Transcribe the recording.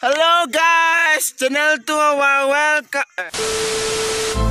Hello guys! Channel 2 welcome.